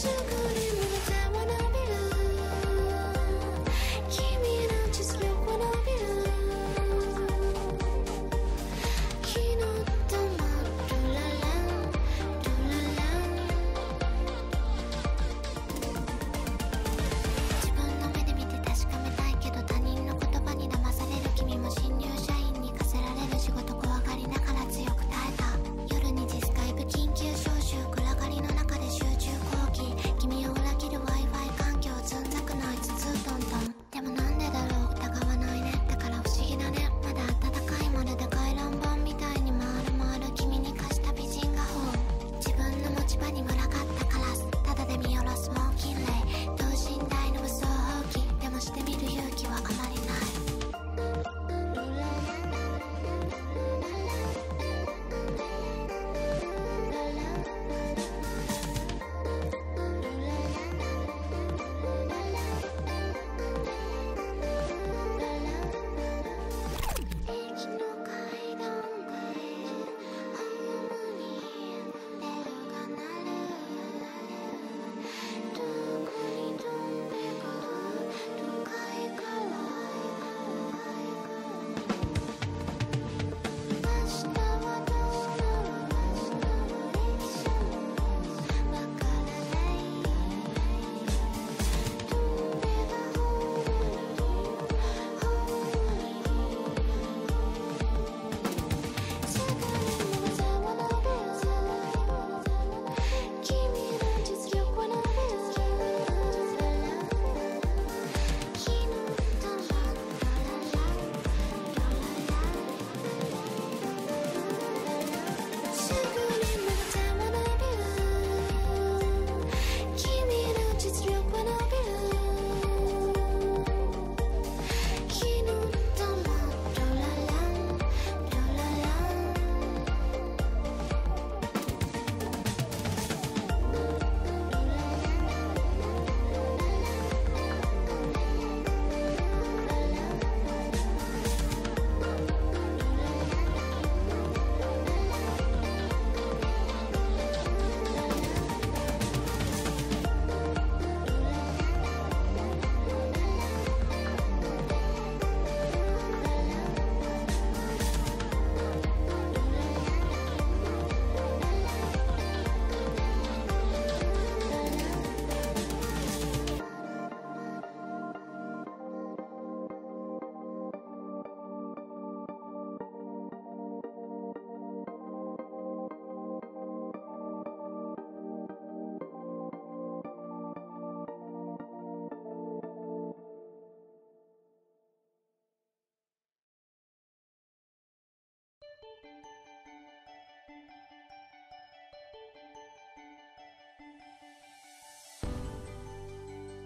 sugar.